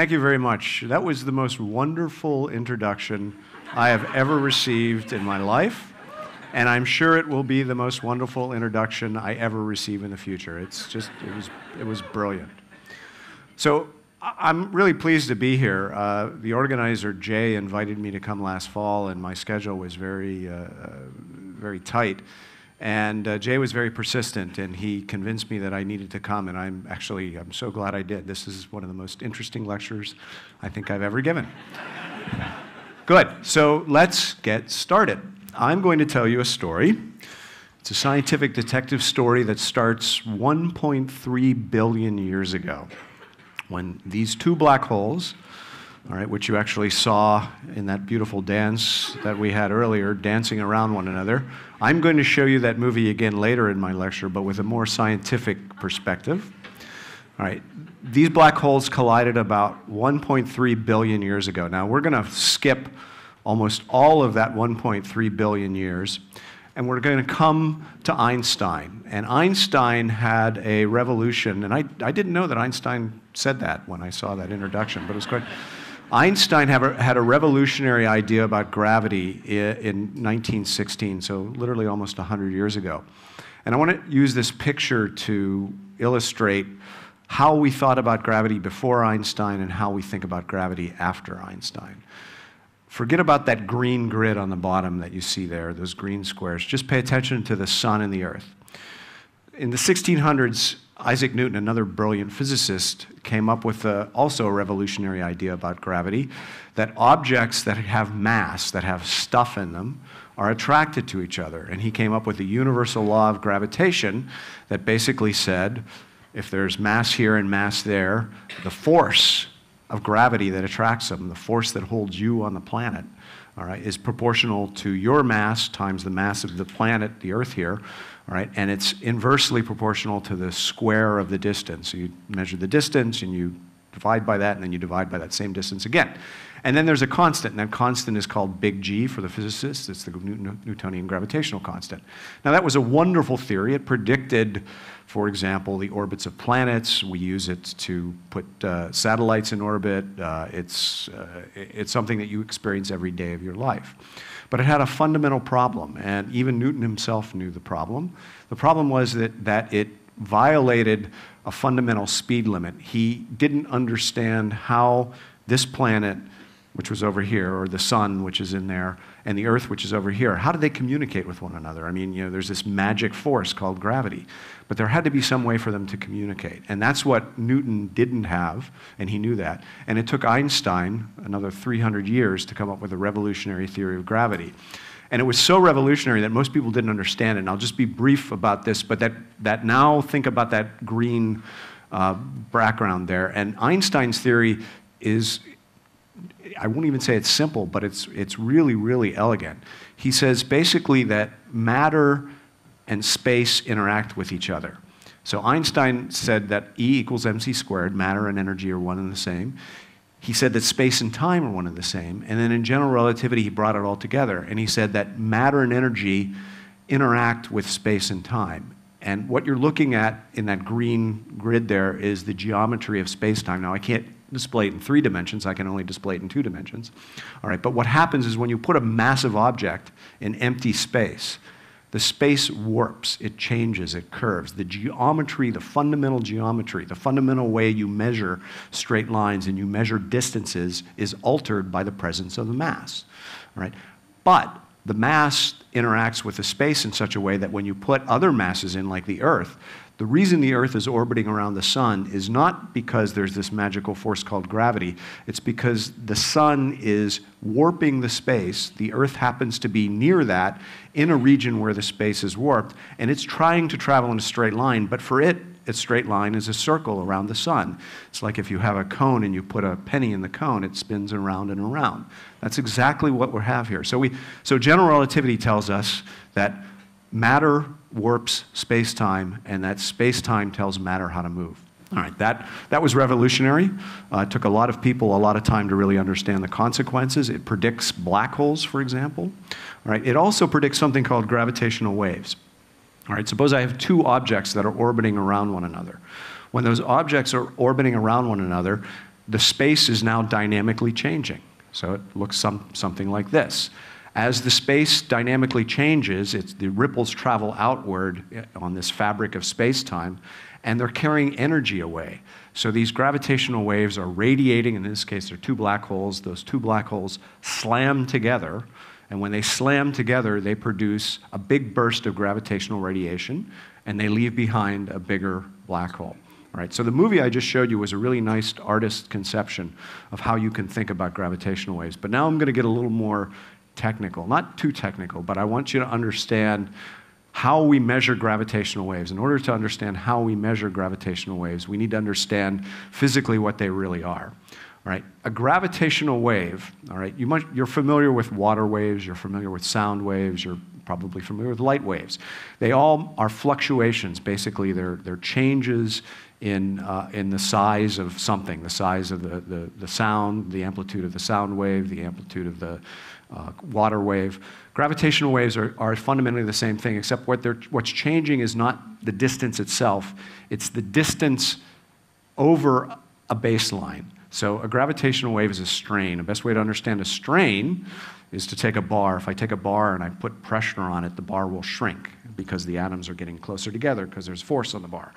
Thank you very much. That was the most wonderful introduction I have ever received in my life, and I'm sure it will be the most wonderful introduction I ever receive in the future. It's just, it was, it was brilliant. So I'm really pleased to be here. Uh, the organizer, Jay, invited me to come last fall, and my schedule was very, uh, very tight. And uh, Jay was very persistent, and he convinced me that I needed to come. And I'm actually, I'm so glad I did. This is one of the most interesting lectures I think I've ever given. Good. So let's get started. I'm going to tell you a story. It's a scientific detective story that starts 1.3 billion years ago when these two black holes all right, which you actually saw in that beautiful dance that we had earlier, dancing around one another. I'm going to show you that movie again later in my lecture, but with a more scientific perspective. All right, these black holes collided about 1.3 billion years ago. Now, we're going to skip almost all of that 1.3 billion years, and we're going to come to Einstein. And Einstein had a revolution, and I, I didn't know that Einstein said that when I saw that introduction, but it was quite. Einstein had a revolutionary idea about gravity in 1916, so literally almost 100 years ago. And I want to use this picture to illustrate how we thought about gravity before Einstein and how we think about gravity after Einstein. Forget about that green grid on the bottom that you see there, those green squares. Just pay attention to the sun and the earth. In the 1600s, Isaac Newton, another brilliant physicist, came up with a, also a revolutionary idea about gravity that objects that have mass, that have stuff in them, are attracted to each other. And he came up with the universal law of gravitation that basically said if there's mass here and mass there, the force of gravity that attracts them, the force that holds you on the planet, all right, is proportional to your mass times the mass of the planet, the Earth here, all right, and it's inversely proportional to the square of the distance. So you measure the distance and you divide by that, and then you divide by that same distance again. And then there's a constant, and that constant is called big G for the physicists. It's the Newtonian gravitational constant. Now, that was a wonderful theory. It predicted, for example, the orbits of planets. We use it to put uh, satellites in orbit. Uh, it's, uh, it's something that you experience every day of your life. But it had a fundamental problem, and even Newton himself knew the problem. The problem was that, that it violated a fundamental speed limit. He didn't understand how this planet which was over here, or the sun, which is in there, and the earth, which is over here. How do they communicate with one another? I mean, you know, there's this magic force called gravity, but there had to be some way for them to communicate. And that's what Newton didn't have, and he knew that. And it took Einstein another 300 years to come up with a revolutionary theory of gravity. And it was so revolutionary that most people didn't understand it. And I'll just be brief about this, but that, that now think about that green uh, background there. And Einstein's theory is I won't even say it's simple, but it's, it's really, really elegant. He says basically that matter and space interact with each other. So Einstein said that E equals mc squared, matter and energy are one and the same. He said that space and time are one and the same. And then in general relativity, he brought it all together. And he said that matter and energy interact with space and time. And what you're looking at in that green grid there is the geometry of space time. Now, I can't display it in three dimensions, I can only display it in two dimensions. All right, but what happens is when you put a massive object in empty space, the space warps, it changes, it curves. The geometry, the fundamental geometry, the fundamental way you measure straight lines and you measure distances is altered by the presence of the mass. Right? But the mass interacts with the space in such a way that when you put other masses in, like the Earth, the reason the Earth is orbiting around the Sun is not because there's this magical force called gravity. It's because the Sun is warping the space. The Earth happens to be near that in a region where the space is warped, and it's trying to travel in a straight line, but for it, a straight line is a circle around the sun. It's like if you have a cone and you put a penny in the cone, it spins around and around. That's exactly what we have here. So, we, so general relativity tells us that matter warps space time, and that space time tells matter how to move. All right, that, that was revolutionary. Uh, it took a lot of people a lot of time to really understand the consequences. It predicts black holes, for example. All right, it also predicts something called gravitational waves. All right, suppose I have two objects that are orbiting around one another. When those objects are orbiting around one another, the space is now dynamically changing. So it looks some, something like this. As the space dynamically changes, the ripples travel outward eh, on this fabric of space time, and they're carrying energy away. So these gravitational waves are radiating. In this case, they're two black holes. Those two black holes slam together. And when they slam together, they produce a big burst of gravitational radiation, and they leave behind a bigger black hole. Right? So the movie I just showed you was a really nice artist conception of how you can think about gravitational waves. But now I'm going to get a little more technical, not too technical, but I want you to understand how we measure gravitational waves. In order to understand how we measure gravitational waves, we need to understand physically what they really are. All right, a gravitational wave, all right, you might, you're familiar with water waves, you're familiar with sound waves, you're probably familiar with light waves. They all are fluctuations, basically, they're, they're changes in, uh, in the size of something, the size of the, the, the sound, the amplitude of the sound wave, the amplitude of the uh, water wave. Gravitational waves are, are fundamentally the same thing, except what what's changing is not the distance itself, it's the distance over a baseline. So a gravitational wave is a strain. The best way to understand a strain is to take a bar. If I take a bar and I put pressure on it, the bar will shrink because the atoms are getting closer together because there's force on the bar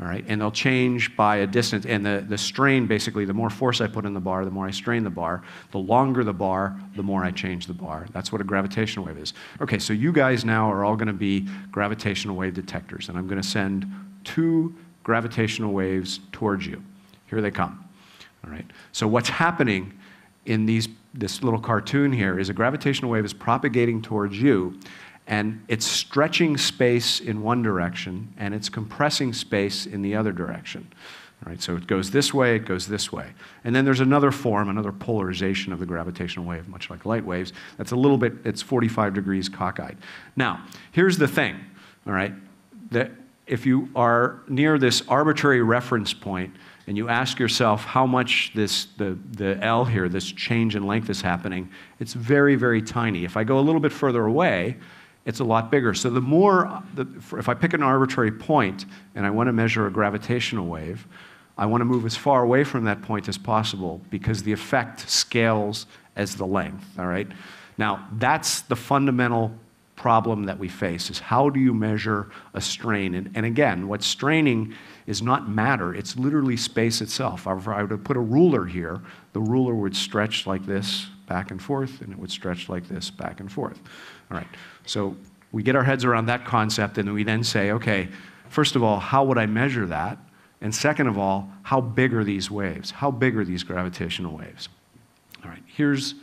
all right? And they'll change by a distance. And the, the strain, basically, the more force I put in the bar, the more I strain the bar. The longer the bar, the more I change the bar. That's what a gravitational wave is. Okay, so you guys now are all going to be gravitational wave detectors, and I'm going to send two gravitational waves towards you. Here they come. All right. So what's happening in these, this little cartoon here is a gravitational wave is propagating towards you, and it's stretching space in one direction and it's compressing space in the other direction. All right, so it goes this way, it goes this way. And then there's another form, another polarization of the gravitational wave, much like light waves, that's a little bit, it's 45 degrees cockeyed. Now, here's the thing, all right, that if you are near this arbitrary reference point and you ask yourself how much this, the, the L here, this change in length is happening, it's very, very tiny. If I go a little bit further away, it's a lot bigger. So the more, the, if I pick an arbitrary point and I want to measure a gravitational wave, I want to move as far away from that point as possible because the effect scales as the length, all right? Now, that's the fundamental problem that we face is how do you measure a strain? And, and again, what's straining is not matter, it's literally space itself. If I were to put a ruler here, the ruler would stretch like this back and forth, and it would stretch like this back and forth. All right, so we get our heads around that concept, and we then say, okay, first of all, how would I measure that? And second of all, how big are these waves? How big are these gravitational waves? All right, here's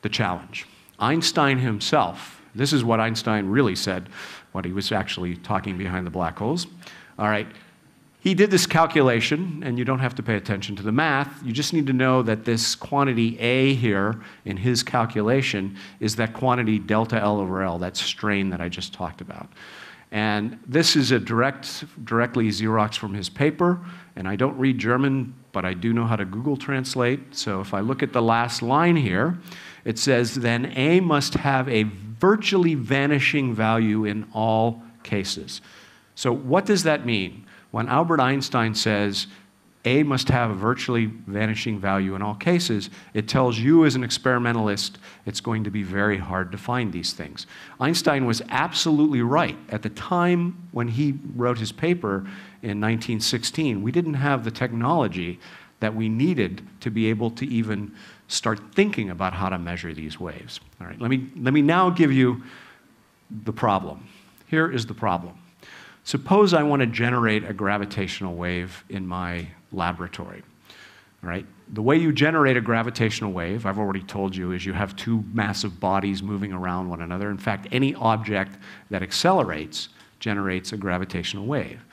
the challenge. Einstein himself, this is what Einstein really said, what he was actually talking behind the black holes. All right, he did this calculation, and you don't have to pay attention to the math. You just need to know that this quantity A here in his calculation is that quantity delta L over L, that strain that I just talked about. And this is a direct, directly Xerox from his paper. And I don't read German, but I do know how to Google translate. So if I look at the last line here, it says, then A must have a virtually vanishing value in all cases. So what does that mean? When Albert Einstein says A must have a virtually vanishing value in all cases, it tells you as an experimentalist it's going to be very hard to find these things. Einstein was absolutely right. At the time when he wrote his paper in 1916, we didn't have the technology that we needed to be able to even start thinking about how to measure these waves. All right, let me, let me now give you the problem. Here is the problem. Suppose I want to generate a gravitational wave in my laboratory. Right? The way you generate a gravitational wave, I've already told you, is you have two massive bodies moving around one another. In fact, any object that accelerates generates a gravitational wave.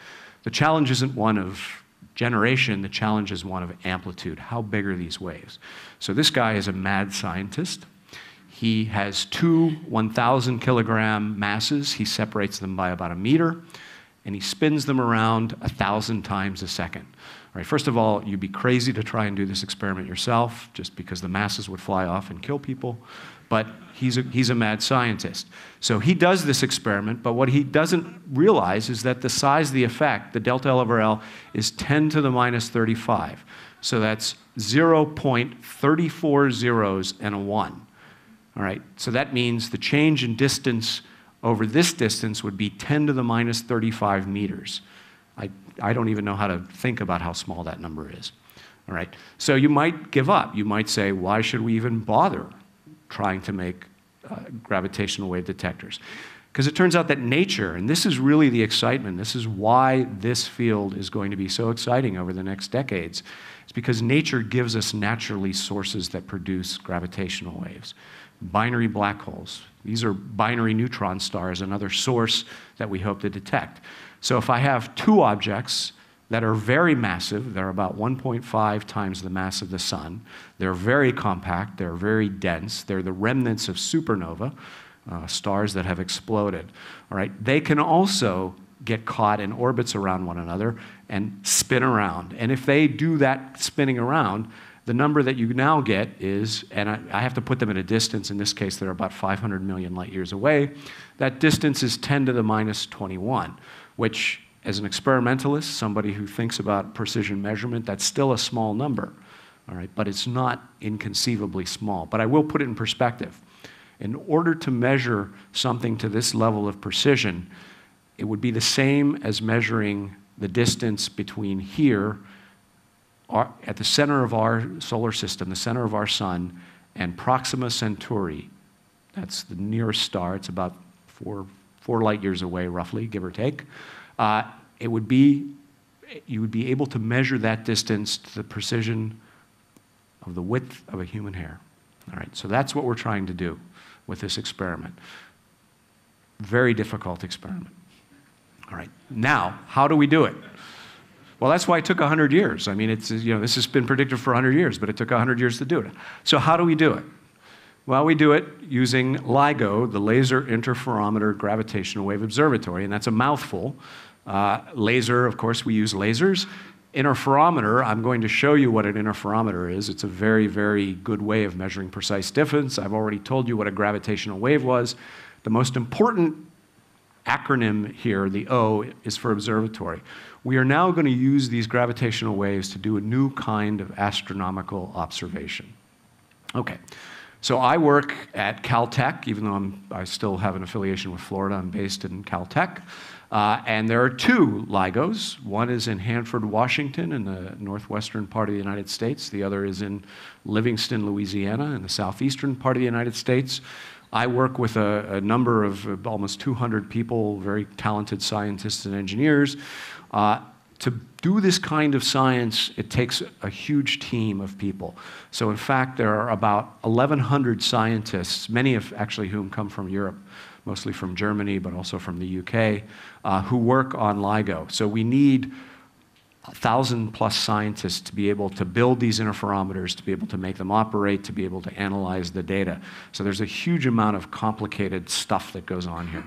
The challenge isn't one of generation, the challenge is one of amplitude. How big are these waves? So this guy is a mad scientist. He has two 1,000 kilogram masses. He separates them by about a meter and he spins them around a thousand times a second. All right, first of all, you'd be crazy to try and do this experiment yourself just because the masses would fly off and kill people. But he's a, he's a mad scientist. So he does this experiment, but what he doesn't realize is that the size of the effect, the delta L over L, is 10 to the minus 35. So that's 0.34 zeros and a 1. All right, so that means the change in distance over this distance would be 10 to the minus 35 meters. I, I don't even know how to think about how small that number is. All right, so you might give up. You might say, why should we even bother trying to make uh, gravitational wave detectors? Because it turns out that nature, and this is really the excitement, this is why this field is going to be so exciting over the next decades, it's because nature gives us naturally sources that produce gravitational waves. Binary black holes. These are binary neutron stars, another source that we hope to detect. So if I have two objects that are very massive, they're about 1.5 times the mass of the sun, they're very compact, they're very dense, they're the remnants of supernova, uh, stars that have exploded. All right, they can also get caught in orbits around one another and spin around. And if they do that spinning around, the number that you now get is, and I, I, have to put them at a distance, in this case, they're about 500 million light years away. That distance is 10 to the minus 21, which, as an experimentalist, somebody who thinks about precision measurement, that's still a small number, all right? But it's not inconceivably small. But I will put it in perspective. In order to measure something to this level of precision, it would be the same as measuring the distance between here, our, at the center of our solar system, the center of our sun, and Proxima Centauri. That's the nearest star. It's about four, four light years away, roughly, give or take. Uh, it would be, you would be able to measure that distance to the precision of the width of a human hair. All right, so that's what we're trying to do with this experiment. Very difficult experiment. All right, now, how do we do it? Well, that's why it took 100 years. I mean, it's, you know, this has been predicted for 100 years, but it took 100 years to do it. So, how do we do it? Well, we do it using LIGO, the Laser Interferometer Gravitational Wave Observatory, and that's a mouthful. Uh, laser, of course, we use lasers. Interferometer, I'm going to show you what an interferometer is. It's a very, very good way of measuring precise difference. I've already told you what a gravitational wave was. The most important acronym here, the O, is for observatory. We are now going to use these gravitational waves to do a new kind of astronomical observation. Okay, so I work at Caltech, even though I'm, i still have an affiliation with Florida. I'm based in Caltech. Uh, and there are two LIGOs. One is in Hanford, Washington, in the northwestern part of the United States. The other is in Livingston, Louisiana, in the southeastern part of the United States. I work with a, a number of almost 200 people, very talented scientists and engineers. Uh, to do this kind of science, it takes a huge team of people. So, in fact, there are about 1,100 scientists, many of actually whom come from Europe, mostly from Germany, but also from the UK, uh, who work on LIGO. So, we need a thousand plus scientists to be able to build these interferometers, to be able to make them operate, to be able to analyze the data. So, there's a huge amount of complicated stuff that goes on here.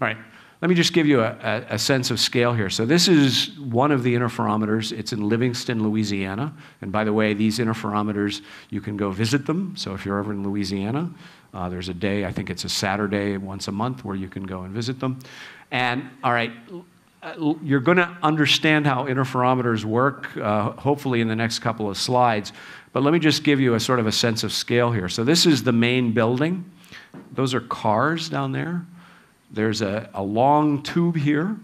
All right. Let me just give you a, a, a, sense of scale here. So, this is one of the interferometers. It's in Livingston, Louisiana. And by the way, these interferometers, you can go visit them. So, if you're ever in Louisiana, uh, there's a day, I think it's a Saturday once a month, where you can go and visit them. And, all right, you're going to understand how interferometers work, uh, hopefully, in the next couple of slides. But let me just give you a sort of a sense of scale here. So, this is the main building. Those are cars down there. There's a, a long tube here.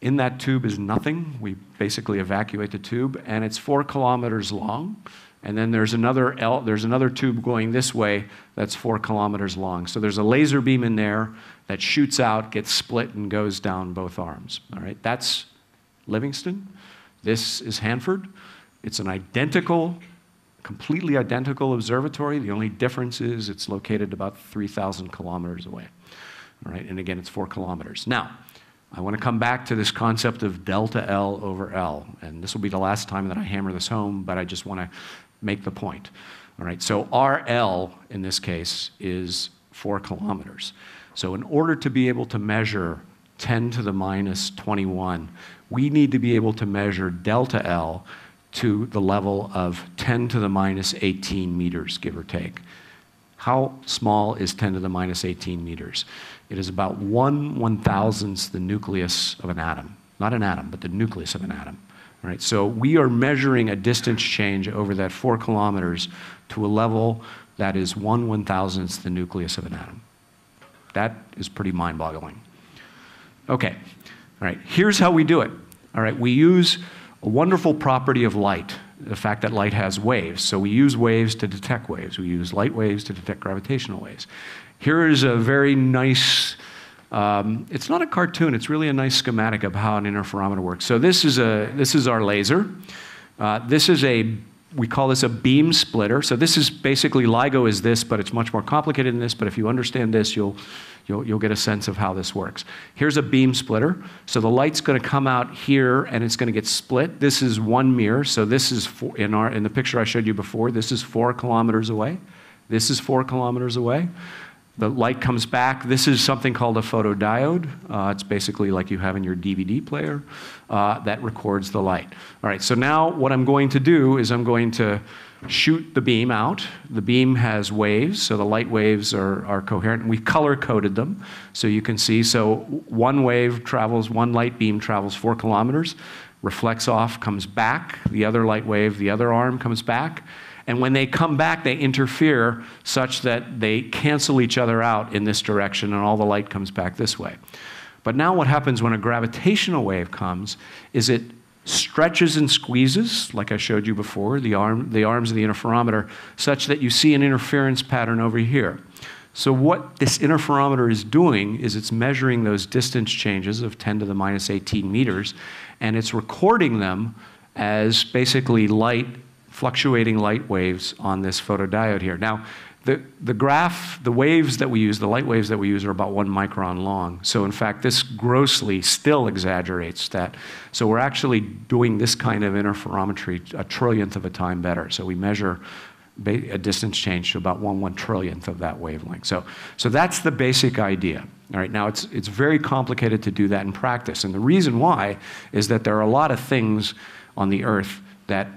In that tube is nothing. We basically evacuate the tube, and it's four kilometers long. And then there's another, L, there's another tube going this way that's four kilometers long. So there's a laser beam in there that shoots out, gets split, and goes down both arms. All right, that's Livingston. This is Hanford. It's an identical, completely identical observatory. The only difference is it's located about 3,000 kilometers away. All right, and again, it's four kilometers. Now, I want to come back to this concept of delta L over L, and this will be the last time that I hammer this home, but I just want to make the point. All right, so RL in this case is four kilometers. So, in order to be able to measure 10 to the minus 21, we need to be able to measure delta L to the level of 10 to the minus 18 meters, give or take. How small is 10 to the minus 18 meters? It is about one one thousandth the nucleus of an atom. Not an atom, but the nucleus of an atom. Right? So we are measuring a distance change over that four kilometers to a level that is one one thousandth the nucleus of an atom. That is pretty mind boggling. Okay, all right, here's how we do it. All right, we use a wonderful property of light, the fact that light has waves. So we use waves to detect waves. We use light waves to detect gravitational waves. Here is a very nice um, it's not a cartoon, it's really a nice schematic of how an interferometer works. So this is, a, this is our laser. Uh, this is a, we call this a beam splitter. So this is basically, LIGO is this, but it's much more complicated than this, but if you understand this, you'll, you'll, you'll get a sense of how this works. Here's a beam splitter. So the light's gonna come out here and it's gonna get split. This is one mirror. So this is, four, in, our, in the picture I showed you before, this is four kilometers away. This is four kilometers away. The light comes back. This is something called a photodiode. Uh, it's basically like you have in your DVD player uh, that records the light. All right, so now what I'm going to do is I'm going to shoot the beam out. The beam has waves, so the light waves are, are coherent. We've color coded them so you can see. So one wave travels, one light beam travels four kilometers, reflects off, comes back. The other light wave, the other arm comes back and when they come back, they interfere such that they cancel each other out in this direction and all the light comes back this way. But now what happens when a gravitational wave comes is it stretches and squeezes, like I showed you before, the, arm, the arms of the interferometer, such that you see an interference pattern over here. So what this interferometer is doing is it's measuring those distance changes of 10 to the minus 18 meters, and it's recording them as basically light fluctuating light waves on this photodiode here. Now, the, the graph, the waves that we use, the light waves that we use are about one micron long. So in fact, this grossly still exaggerates that. So we're actually doing this kind of interferometry a trillionth of a time better. So we measure a distance change to about one one trillionth of that wavelength. So, so that's the basic idea. All right, now it's, it's very complicated to do that in practice. And the reason why is that there are a lot of things on the Earth that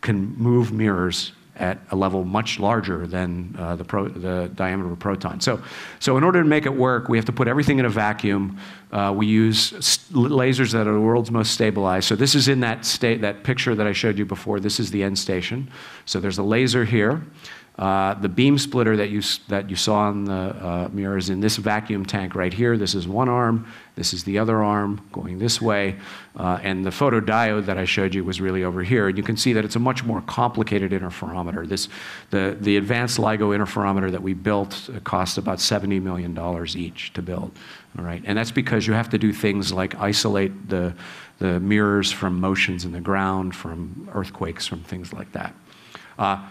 can move mirrors at a level much larger than uh, the, pro, the, diameter of a proton. So, so in order to make it work, we have to put everything in a vacuum. Uh, we use lasers that are the world's most stabilized. So this is in that, state, that picture that I showed you before. This is the end station. So there's a laser here. Uh, the beam splitter that you, that you saw on the uh, mirror is in this vacuum tank right here. This is one arm, this is the other arm going this way, uh, and the photodiode that I showed you was really over here. And you can see that it's a much more complicated interferometer. This, the, the advanced LIGO interferometer that we built uh, cost about $70 million each to build. All right? And that's because you have to do things like isolate the, the mirrors from motions in the ground, from earthquakes, from things like that. Uh,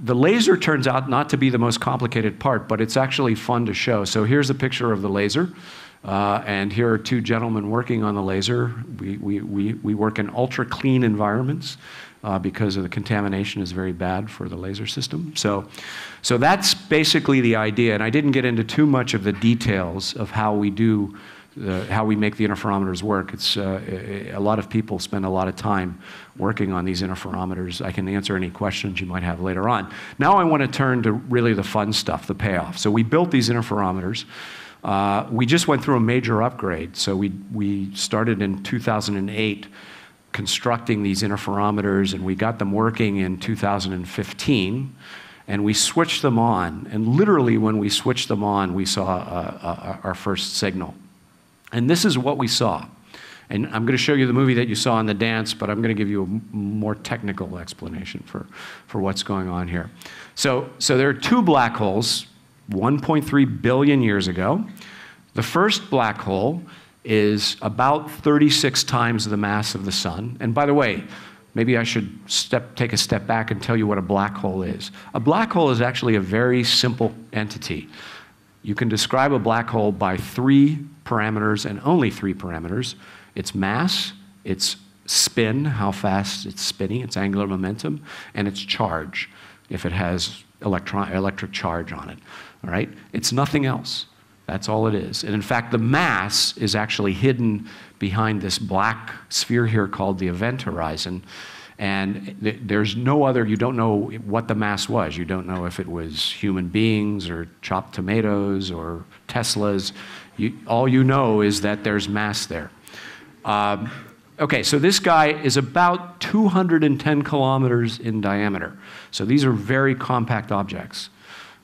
the laser turns out not to be the most complicated part, but it's actually fun to show. So here's a picture of the laser. Uh, and here are two gentlemen working on the laser. We, we, we, we work in ultra clean environments uh, because of the contamination is very bad for the laser system. So, so that's basically the idea. And I didn't get into too much of the details of how we do the, how we make the interferometers work. It's, uh, a lot of people spend a lot of time working on these interferometers. I can answer any questions you might have later on. Now I want to turn to really the fun stuff, the payoff. So we built these interferometers. Uh, we just went through a major upgrade. So we, we started in 2008 constructing these interferometers, and we got them working in 2015 and we switched them on. And literally, when we switched them on, we saw uh, uh, our first signal. And this is what we saw. And I'm going to show you the movie that you saw in the dance, but I'm going to give you a more technical explanation for, for what's going on here. So, so there are two black holes 1.3 billion years ago. The first black hole is about 36 times the mass of the sun. And by the way, maybe I should step, take a step back and tell you what a black hole is. A black hole is actually a very simple entity. You can describe a black hole by three parameters and only three parameters its mass, its spin, how fast it's spinning, its angular momentum, and its charge, if it has electron, electric charge on it. All right? It's nothing else. That's all it is. And in fact, the mass is actually hidden behind this black sphere here called the event horizon. And th there's no other, you don't know what the mass was. You don't know if it was human beings or chopped tomatoes or Teslas. You, all you know is that there's mass there. Um, Okay, so this guy is about 210 kilometers in diameter. So these are very compact objects.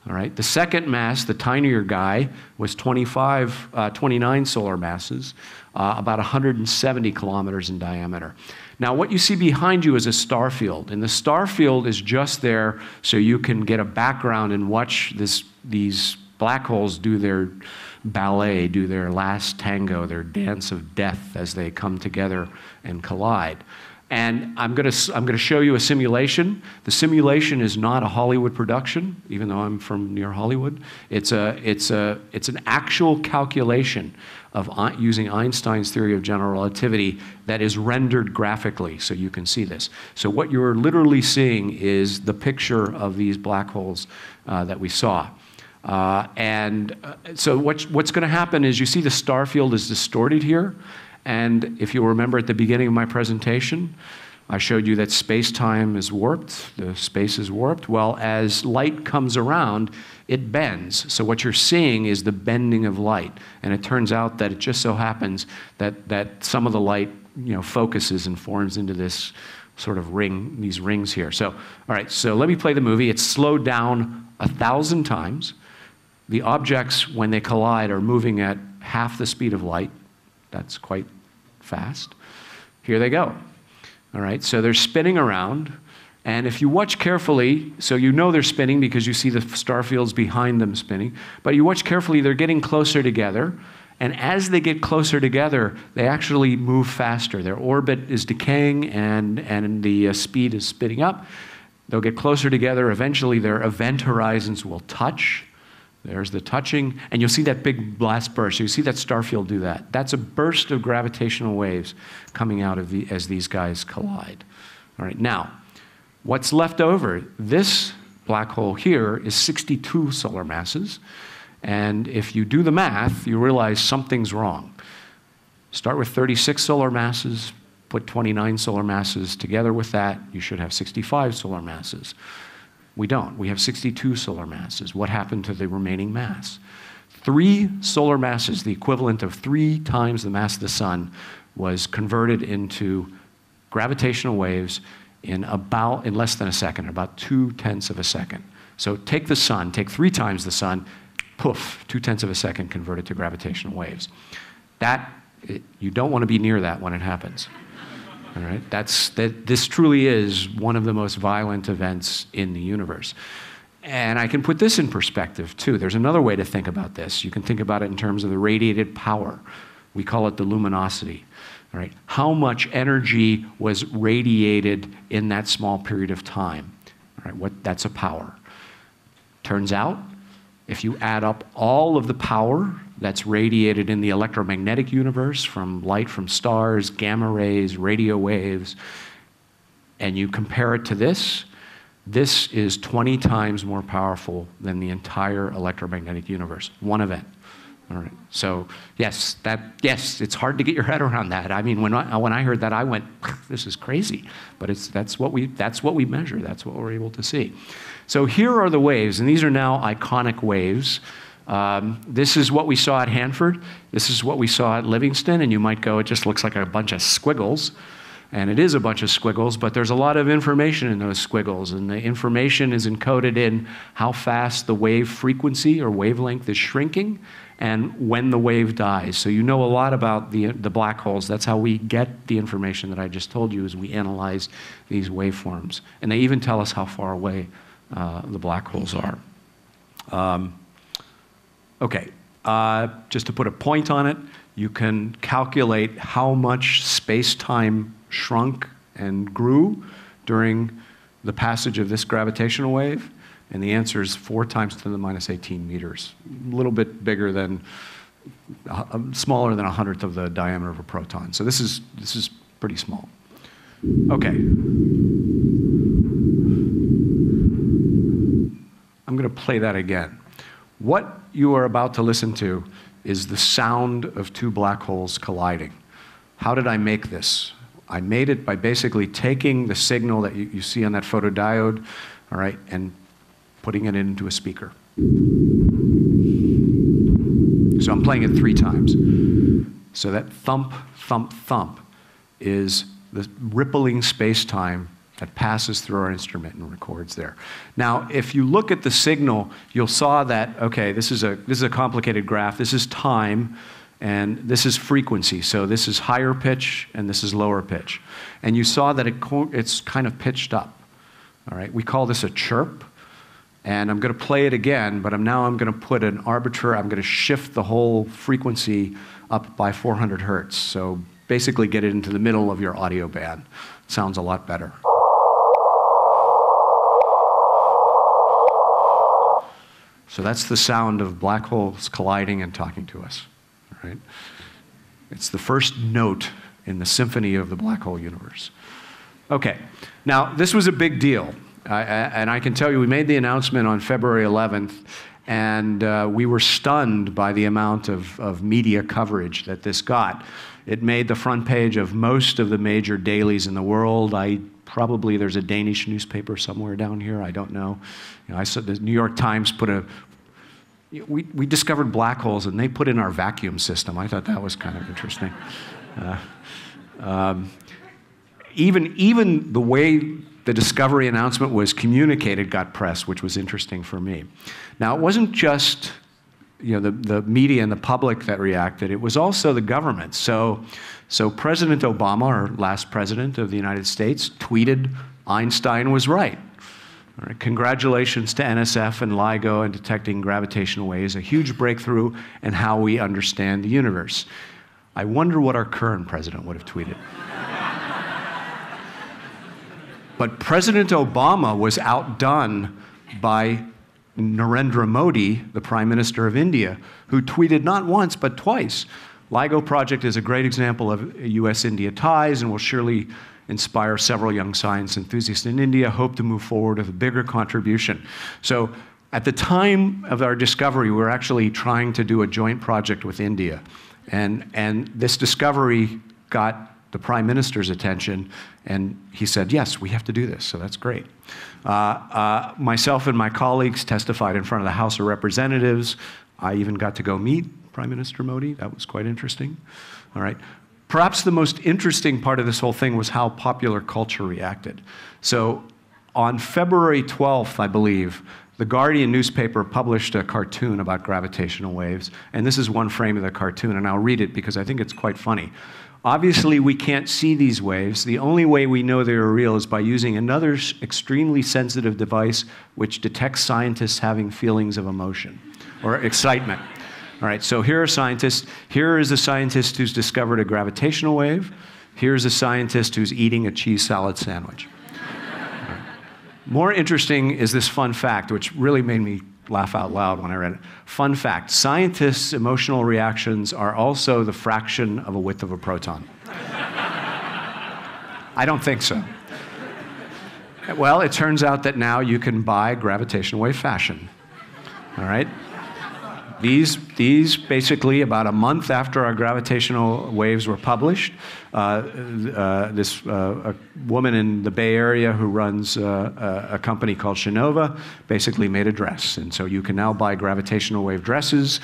All right. The second mass, the tinier guy, was 25, uh, 29 solar masses, uh, about 170 kilometers in diameter. Now, what you see behind you is a star field, and the star field is just there so you can get a background and watch this, these black holes do their ballet, do their last tango, their dance of death as they come together and collide. And I'm going to I'm going to show you a simulation. The simulation is not a Hollywood production, even though I'm from near Hollywood. It's, a, it's, a, it's an actual calculation of using Einstein's theory of general relativity that is rendered graphically, so you can see this. So what you're literally seeing is the picture of these black holes uh, that we saw. Uh, and uh, so what's, what's going to happen is you see the star field is distorted here. And if you'll remember at the beginning of my presentation, I showed you that space time is warped, the space is warped. Well, as light comes around, it bends. So, what you're seeing is the bending of light. And it turns out that it just so happens that, that some of the light you know, focuses and forms into this sort of ring, these rings here. So, all right, so let me play the movie. It's slowed down a thousand times. The objects, when they collide, are moving at half the speed of light. That's quite fast. Here they go. All right, so they're spinning around. And if you watch carefully, so you know they're spinning because you see the star fields behind them spinning, but you watch carefully, they're getting closer together. And as they get closer together, they actually move faster. Their orbit is decaying and, and the uh, speed is speeding up. They'll get closer together. Eventually, their event horizons will touch. There's the touching, and you'll see that big blast burst. You see that star field do that. That's a burst of gravitational waves coming out of the, as these guys collide. All right, now, what's left over? This black hole here is 62 solar masses, and if you do the math, you realize something's wrong. Start with 36 solar masses, put 29 solar masses together with that, you should have 65 solar masses. We don't. We have 62 solar masses. What happened to the remaining mass? Three solar masses, the equivalent of three times the mass of the sun, was converted into gravitational waves in about in less than a second, about two tenths of a second. So take the sun, take three times the sun, poof, two tenths of a second converted to gravitational waves. That it, you don't want to be near that when it happens. All right? That's, that, this truly is one of the most violent events in the universe. And I can put this in perspective too. There's another way to think about this. You can think about it in terms of the radiated power. We call it the luminosity. All right? How much energy was radiated in that small period of time? All right? What, that's a power. Turns out, if you add up all of the power that's radiated in the electromagnetic universe from light from stars, gamma rays, radio waves, and you compare it to this, this is 20 times more powerful than the entire electromagnetic universe. One event. All right. So yes, that yes, it's hard to get your head around that. I mean, when I, when I heard that, I went, "This is crazy," but it's that's what we that's what we measure. That's what we're able to see. So here are the waves, and these are now iconic waves. Um, this is what we saw at Hanford. This is what we saw at Livingston, and you might go, it just looks like a bunch of squiggles. And it is a bunch of squiggles, but there's a lot of information in those squiggles. And the information is encoded in how fast the wave frequency or wavelength is shrinking and when the wave dies. So you know a lot about the, the black holes. That's how we get the information that I just told you as we analyze these waveforms. And they even tell us how far away uh, the black holes are. Um, Okay, uh, just to put a point on it, you can calculate how much space time shrunk and grew during the passage of this gravitational wave. And the answer is 4 times 10 to the minus 18 meters, a little bit bigger than, uh, smaller than a hundredth of the diameter of a proton. So this is, this is pretty small. Okay. I'm going to play that again. What you are about to listen to is the sound of two black holes colliding. How did I make this? I made it by basically taking the signal that you, you see on that photodiode, all right, and putting it into a speaker. So I'm playing it three times. So that thump, thump, thump is the rippling space-time that passes through our instrument and records there. Now, if you look at the signal, you'll saw that, okay, this is a, this is a complicated graph. This is time, and this is frequency. So this is higher pitch, and this is lower pitch. And you saw that it it's kind of pitched up. All right, we call this a chirp. And I'm going to play it again, but I'm now I'm going to put an arbiter, I'm going to shift the whole frequency up by 400 hertz. So basically get it into the middle of your audio band. Sounds a lot better. So that's the sound of black holes colliding and talking to us, right? It's the first note in the symphony of the black hole universe. Okay, now this was a big deal. And I can tell you, we made the announcement on February 11th, and uh, we were stunned by the amount of, of media coverage that this got. It made the front page of most of the major dailies in the world. I probably there's a Danish newspaper somewhere down here. I don't know. You know I said the New York Times put a. We, we discovered black holes and they put in our vacuum system. I thought that was kind of interesting. Uh, um, even, even the way the discovery announcement was communicated got press, which was interesting for me. Now, it wasn't just you know, the, the media and the public that reacted, it was also the government. So, so President Obama, our last president of the United States, tweeted Einstein was right. Congratulations to NSF and LIGO and detecting gravitational waves, a huge breakthrough in how we understand the universe. I wonder what our current president would have tweeted. but President Obama was outdone by Narendra Modi, the Prime Minister of India, who tweeted not once but twice. LIGO project is a great example of US India ties and will surely inspire several young science enthusiasts in India, hope to move forward with a bigger contribution. So at the time of our discovery, we were actually trying to do a joint project with India. And, and this discovery got the prime minister's attention, and he said, Yes, we have to do this. So that's great. Uh, uh, myself and my colleagues testified in front of the House of Representatives. I even got to go meet Prime Minister Modi. That was quite interesting. All right. Perhaps the most interesting part of this whole thing was how popular culture reacted. So on February 12th, I believe, the Guardian newspaper published a cartoon about gravitational waves, and this is one frame of the cartoon, and I'll read it because I think it's quite funny. Obviously, we can't see these waves. The only way we know they are real is by using another extremely sensitive device which detects scientists having feelings of emotion or excitement. All right, so here are scientists. Here is a scientist who's discovered a gravitational wave. Here's a scientist who's eating a cheese salad sandwich. More interesting is this fun fact, which really made me laugh out loud when I read it. Fun fact scientists' emotional reactions are also the fraction of a width of a proton. I don't think so. Well, it turns out that now you can buy gravitational wave fashion. All right? These, these basically, about a month after our gravitational waves were published, uh, uh, this uh, a woman in the Bay Area who runs uh, a company called Shenova basically made a dress. And so you can now buy gravitational wave dresses.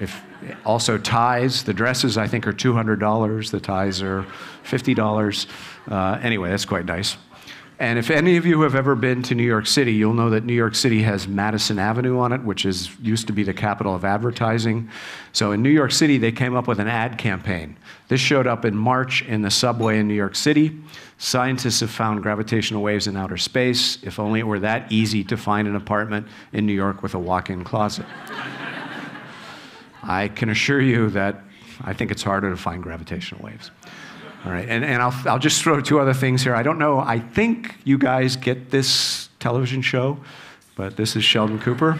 If, also ties. The dresses, I think, are $200. The ties are $50. Uh, anyway, that's quite nice. And if any of you have ever been to New York City, you'll know that New York City has Madison Avenue on it, which is used to be the capital of advertising. So in New York City, they came up with an ad campaign. This showed up in March in the subway in New York City. Scientists have found gravitational waves in outer space. If only it were that easy to find an apartment in New York with a walk-in closet. I can assure you that I think it's harder to find gravitational waves. All right, and, and I'll, I'll just throw two other things here. I don't know, I think you guys get this television show, but this is Sheldon Cooper.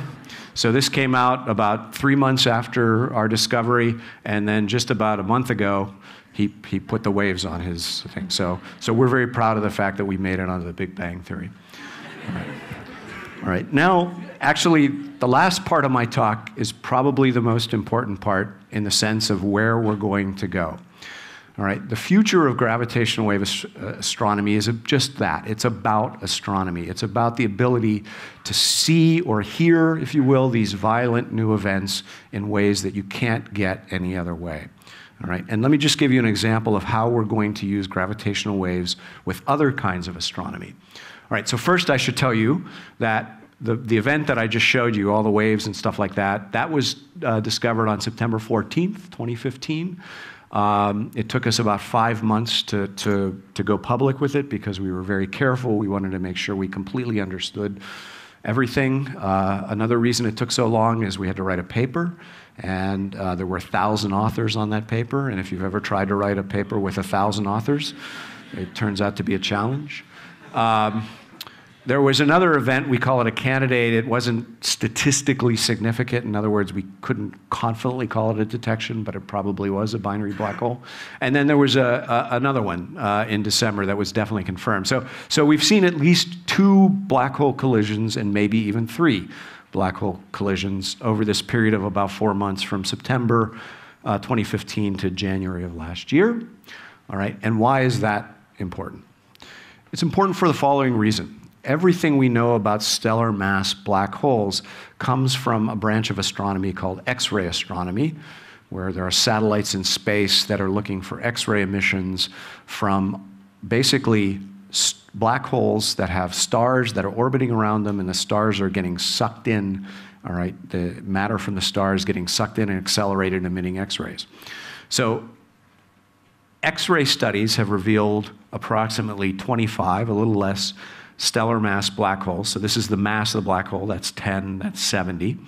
So this came out about three months after our discovery, and then just about a month ago, he, he put the waves on his thing. So, so we're very proud of the fact that we made it onto the Big Bang Theory. All right. All right, now, actually, the last part of my talk is probably the most important part in the sense of where we're going to go. All right, the future of gravitational wave uh, astronomy is just that. It's about astronomy. It's about the ability to see or hear, if you will, these violent new events in ways that you can't get any other way. All right, and let me just give you an example of how we're going to use gravitational waves with other kinds of astronomy. All right, so first I should tell you that the, the event that I just showed you, all the waves and stuff like that, that was uh, discovered on September 14th, 2015. Um, it took us about five months to, go public with it because we were very careful. We wanted to make sure we completely understood everything. Uh, another reason it took so long is we had to write a paper, and uh, there were a thousand authors on that paper. And if you've ever tried to write a paper with a thousand authors, it turns out to be a challenge. There was another event, we call it a candidate. It wasn't statistically significant. In other words, we couldn't confidently call it a detection, but it probably was a binary black hole. And then there was a, a, another one uh, in December that was definitely confirmed. So, so we've seen at least two black hole collisions and maybe even three black hole collisions over this period of about four months from September uh, 2015 to January of last year. All right, and why is that important? It's important for the following reason everything we know about stellar mass black holes comes from a branch of astronomy called X ray astronomy, where there are satellites in space that are looking for X ray emissions from basically black holes that have stars that are orbiting around them, and the stars are getting sucked in. All right, the matter from the stars getting sucked in and accelerated, and emitting X rays. So, X ray studies have revealed approximately 25, a little less, stellar mass black holes. So this is the mass of the black hole. That's 10, that's 70.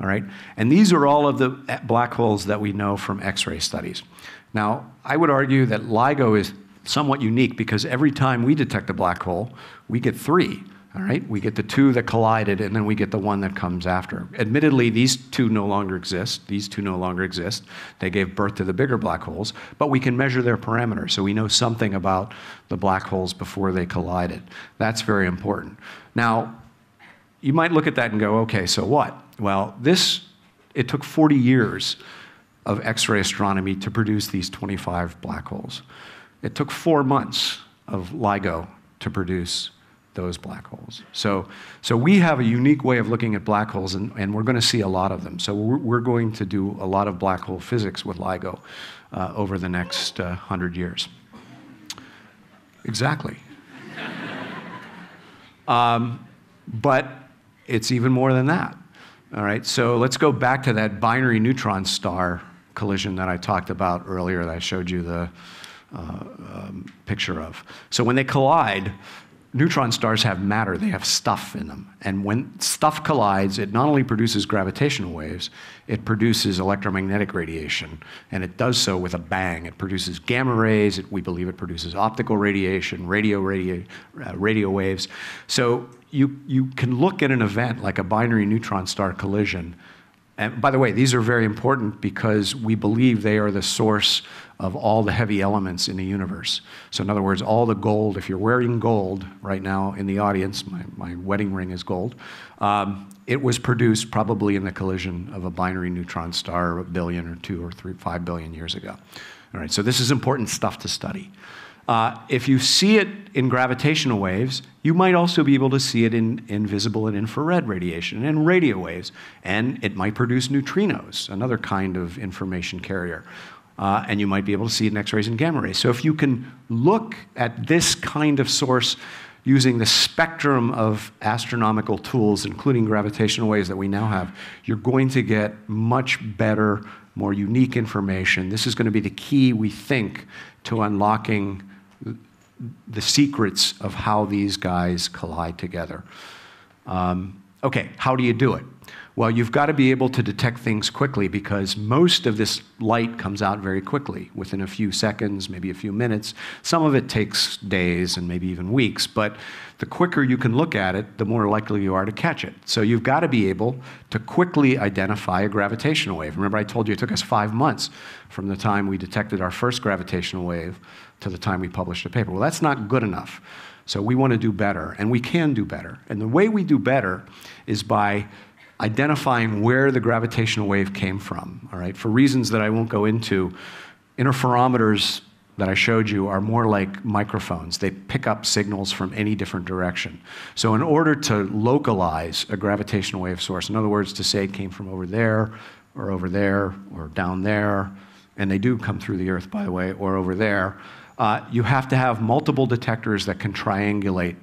All right? And these are all of the eh, black holes that we know from X ray studies. Now, I would argue that LIGO is somewhat unique because every time we detect a black hole, we get three. All right, we get the two that collided, and then we get the one that comes after. Admittedly, these two no longer exist. These two no longer exist. They gave birth to the bigger black holes, but we can measure their parameters, so we know something about the black holes before they collided. That's very important. Now, you might look at that and go, okay, so what? Well, this, it took 40 years of X ray astronomy to produce these 25 black holes. It took four months of LIGO to produce those black holes. So, so we have a unique way of looking at black holes, and, and we're going to see a lot of them. So we're, we're, going to do a lot of black hole physics with LIGO uh, over the next uh, 100 years. Exactly. um, but it's even more than that. All right, so let's go back to that binary neutron star collision that I talked about earlier that I showed you the uh, um, picture of. So when they collide, neutron stars have matter, they have stuff in them. And when stuff collides, it not only produces gravitational waves, it produces electromagnetic radiation. And it does so with a bang. It produces gamma rays, it, we believe it produces optical radiation, radio, radio, uh, radio waves. So you, you can look at an event like a binary neutron star collision. And by the way, these are very important because we believe they are the source of all the heavy elements in the universe. So, in other words, all the gold, if you're wearing gold right now in the audience, my, my wedding ring is gold, um, it was produced probably in the collision of a binary neutron star a billion or two or three, five billion years ago. All right, so this is important stuff to study. Uh, if you see it in gravitational waves, you might also be able to see it in, in visible and infrared radiation and radio waves, and it might produce neutrinos, another kind of information carrier uh, and you might be able to see it in X-rays and gamma rays. So if you can look at this kind of source using the spectrum of astronomical tools, including gravitational waves that we now have, you're going to get much better, more unique information. This is going to be the key, we think, to unlocking the secrets of how these guys collide together. Um, okay, how do you do it? Well, you've got to be able to detect things quickly because most of this light comes out very quickly, within a few seconds, maybe a few minutes. Some of it takes days and maybe even weeks, but the quicker you can look at it, the more likely you are to catch it. So you've got to be able to quickly identify a gravitational wave. Remember, I told you it took us five months from the time we detected our first gravitational wave to the time we published a paper. Well, that's not good enough. So we want to do better, and we can do better. And the way we do better is by identifying where the gravitational wave came from, all right? For reasons that I won't go into, interferometers that I showed you are more like microphones. They pick up signals from any different direction. So in order to localize a gravitational wave source, in other words, to say it came from over there, or over there, or down there, and they do come through the Earth, by the way, or over there, uh, you have to have multiple detectors that can triangulate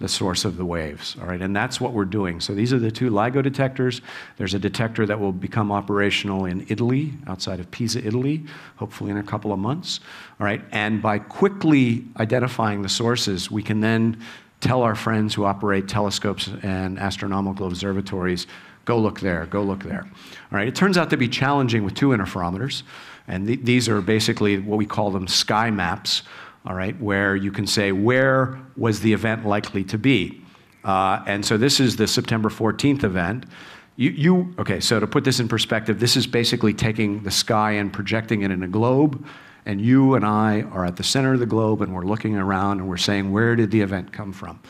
the source of the waves. All right, and that's what we're doing. So these are the two LIGO detectors. There's a detector that will become operational in Italy, outside of Pisa, Italy, hopefully in a couple of months. All right, and by quickly identifying the sources, we can then tell our friends who operate telescopes and astronomical observatories, go look there, go look there. All right, it turns out to be challenging with two interferometers, and th these are basically what we call them sky maps all right, where you can say, where was the event likely to be? Uh, and so this is the September 14th event. You, you, okay, so to put this in perspective, this is basically taking the sky and projecting it in a globe, and you and I are at the center of the globe, and we're looking around and we're saying, where did the event come from?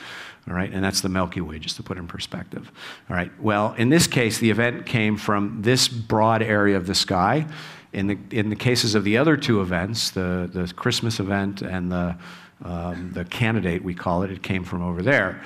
All right, and that's the Milky Way, just to put in perspective. All right, well, in this case, the event came from this broad area of the sky, in the, in the cases of the other two events, the, the Christmas event and the, um, the candidate, we call it, it came from over there.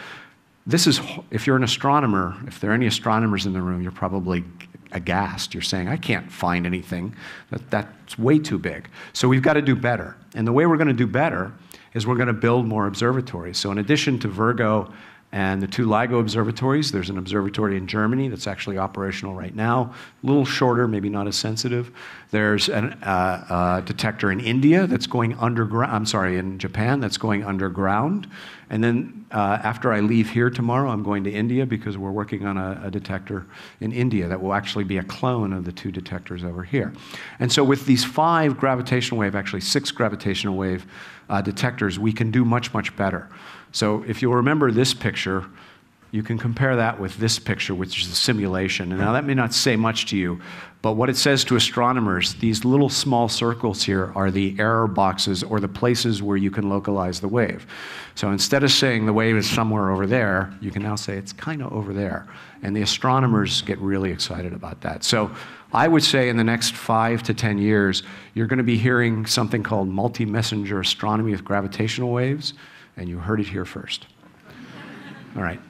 This is, if you're an astronomer, if there are any astronomers in the room, you're probably aghast. You're saying, I can't find anything. That, that's way too big. So we've got to do better. And the way we're going to do better is we're going to build more observatories. So in addition to Virgo and the two LIGO observatories, there's an observatory in Germany that's actually operational right now, a little shorter, maybe not as sensitive. There's a uh, uh, detector in India that's going underground, I'm sorry, in Japan that's going underground. And then uh, after I leave here tomorrow, I'm going to India because we're working on a, a, detector in India that will actually be a clone of the two detectors over here. And so with these five gravitational wave, actually six gravitational wave uh, detectors, we can do much, much better. So if you'll remember this picture, you can compare that with this picture, which is a simulation. And now that may not say much to you, but what it says to astronomers, these little small circles here are the error boxes or the places where you can localize the wave. So instead of saying the wave is somewhere over there, you can now say it's kind of over there. And the astronomers get really excited about that. So I would say in the next five to 10 years, you're going to be hearing something called multi messenger astronomy with gravitational waves and you heard it here first. All right.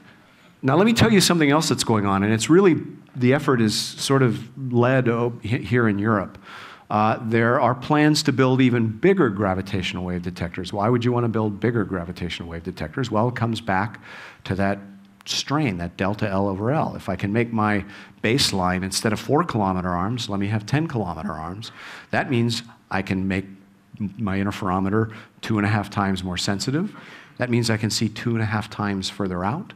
Now, let me tell you something else that's going on, and it's really the effort is sort of led here in Europe. Uh, there are plans to build even bigger gravitational wave detectors. Why would you want to build bigger gravitational wave detectors? Well, it comes back to that strain, that delta L over L. If I can make my baseline instead of four kilometer arms, let me have 10 kilometer arms. That means I can make my interferometer two and a half times more sensitive. That means I can see two and a half times further out.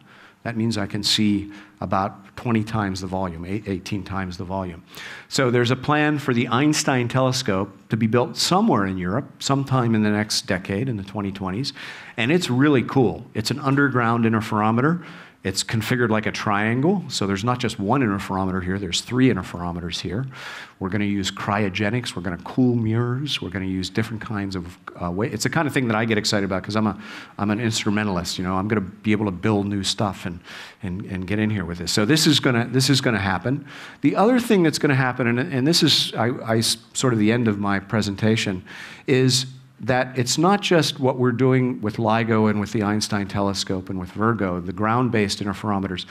That means I can see about 20 times the volume, 18 times the volume. So there's a plan for the Einstein telescope to be built somewhere in Europe, sometime in the next decade, in the 2020s. And it's really cool. It's an underground interferometer it's configured like a triangle, so there's not just one interferometer here, there's three interferometers here. We're going to use cryogenics, we're going to cool mirrors, we're going to use different kinds of uh, way. It's the kind of thing that I get excited about because I'm, a, I'm an instrumentalist, you know, I'm going to be able to build new stuff and, and, and get in here with this. So this is going to, this is going to happen. The other thing that's going to happen, and, and this is I, I, sort of the end of my presentation, is that it's not just what we're doing with LIGO and with the Einstein telescope and with Virgo, the ground based interferometers.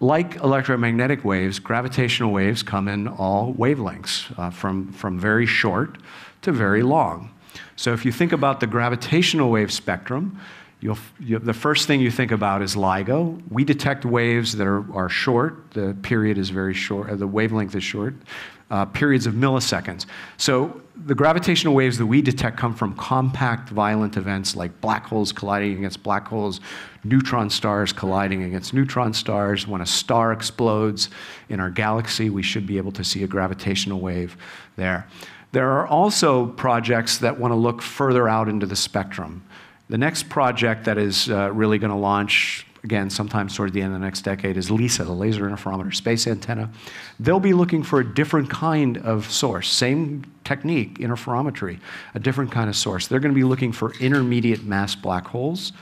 Like electromagnetic waves, gravitational waves come in all wavelengths, uh, from, from very short to very long. So if you think about the gravitational wave spectrum, you, the first thing you think about is LIGO. We detect waves that are, are short. The period is very short, uh, the wavelength is short, uh, periods of milliseconds. So the gravitational waves that we detect come from compact, violent events like black holes colliding against black holes, neutron stars colliding against neutron stars. When a star explodes in our galaxy, we should be able to see a gravitational wave there. There are also projects that want to look further out into the spectrum. The next project that is uh, really going to launch, again, sometime toward the end of the next decade, is LISA, the Laser Interferometer Space Antenna. They'll be looking for a different kind of source, same technique, interferometry, a different kind of source. They're going to be looking for intermediate mass black holes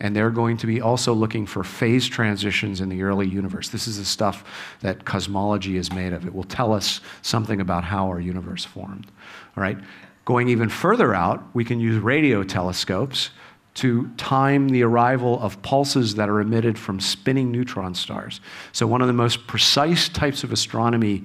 and they're going to be also looking for phase transitions in the early universe. This is the stuff that cosmology is made of. It will tell us something about how our universe formed. All right? Going even further out, we can use radio telescopes to time the arrival of pulses that are emitted from spinning neutron stars. So, one of the most precise types of astronomy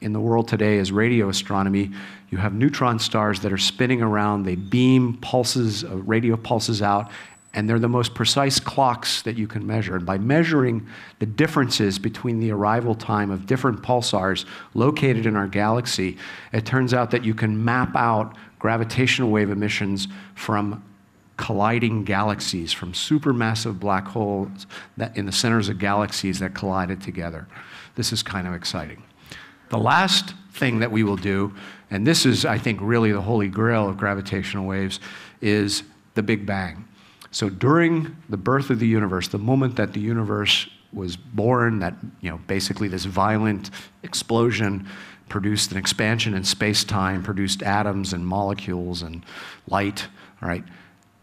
in the world today is radio astronomy. you have neutron stars that are spinning around. They beam pulses, uh, radio pulses out, and they're the most precise clocks that you can measure. And by measuring the differences between the arrival time of different pulsars located in our galaxy, it turns out that you can map out gravitational wave emissions from colliding galaxies, from supermassive black holes that in the centers of galaxies that collided together. This is kind of exciting. The last thing that we will do, and this is, I think, really the holy grail of gravitational waves, is the Big Bang. So during the birth of the universe, the moment that the universe was born, that you know, basically this violent explosion produced an expansion in space-time, produced atoms and molecules and light, all right?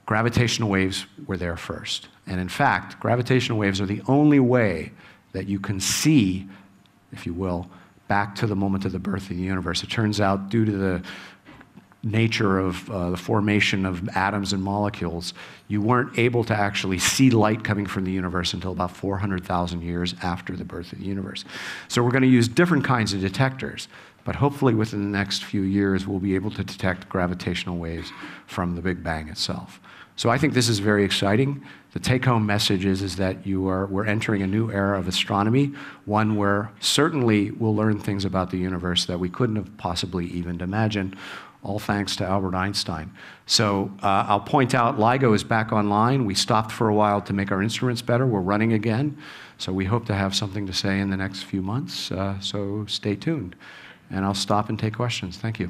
Gravitational waves were there first. And in fact, gravitational waves are the only way that you can see, if you will, back to the moment of the birth of the universe. It turns out, due to the nature of uh, the formation of atoms and molecules, you weren't able to actually see light coming from the universe until about 400,000 years after the birth of the universe. So we're going to use different kinds of detectors, but hopefully within the next few years, we'll be able to detect gravitational waves from the Big Bang itself. So I think this is very exciting. The take-home message is, that you are, we're entering a new era of astronomy, one where certainly we'll learn things about the universe that we couldn't have possibly even imagined, all thanks to Albert Einstein. So uh, I'll point out LIGO is back online. We stopped for a while to make our instruments better. We're running again. So we hope to have something to say in the next few months. Uh, so stay tuned. And I'll stop and take questions. Thank you.